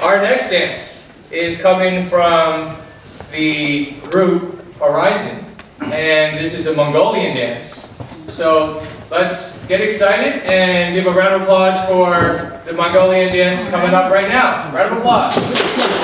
Our next dance is coming from the group Horizon, and this is a Mongolian dance. So let's get excited and give a round of applause for the Mongolian dance coming up right now. Round of applause.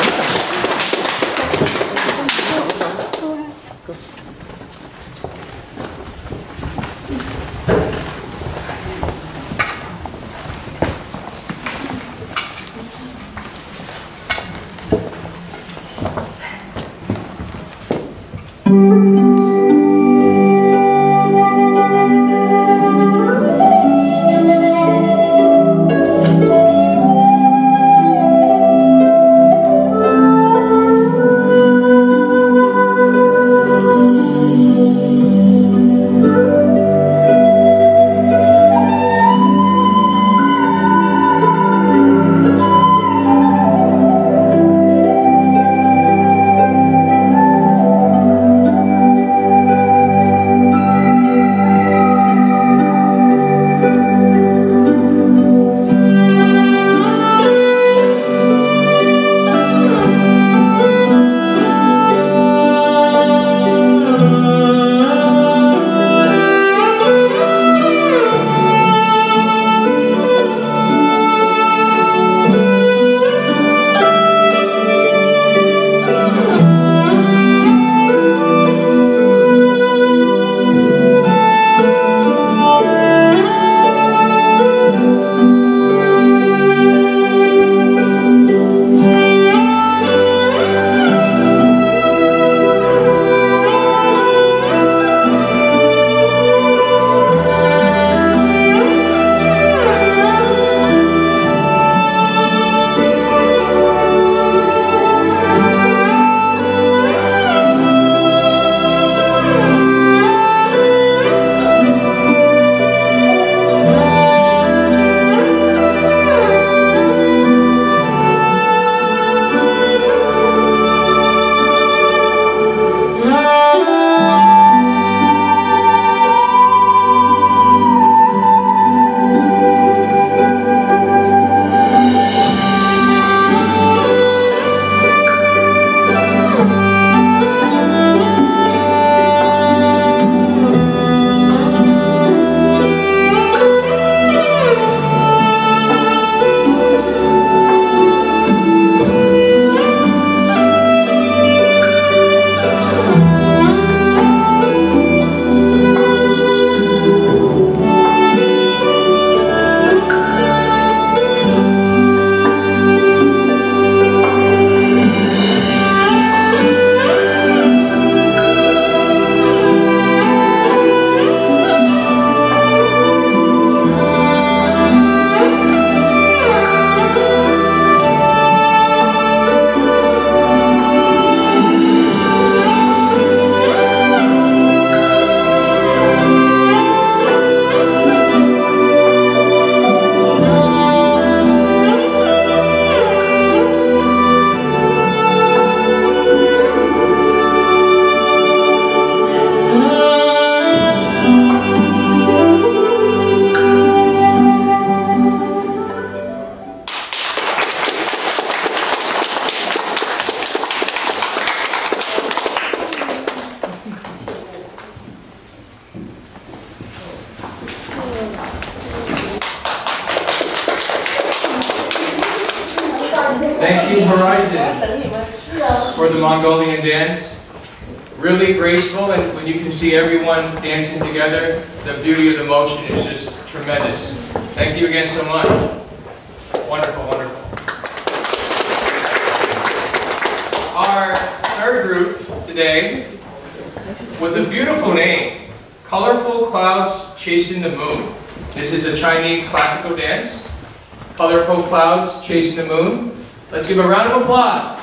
Thank you, Horizon, for the Mongolian dance. Really graceful, and when you can see everyone dancing together, the beauty of the motion is just tremendous. Thank you again so much. Wonderful, wonderful. Our third group today, with a beautiful name, Colorful Clouds Chasing the Moon. This is a Chinese classical dance. Colorful Clouds Chasing the Moon. Let's give a round of applause.